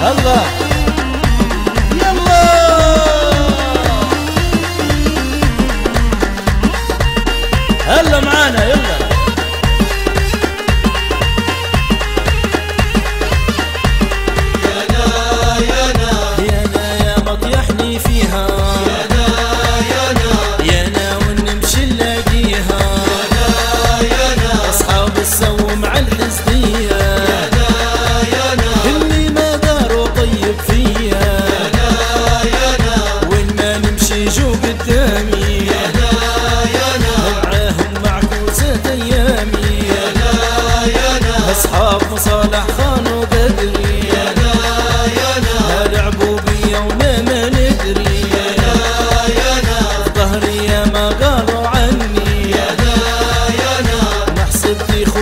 هلا يلا. هلا معانا يلا.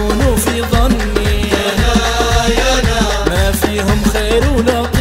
يكونوا في ظني. يا نا يا نا ما فيهم خير ولا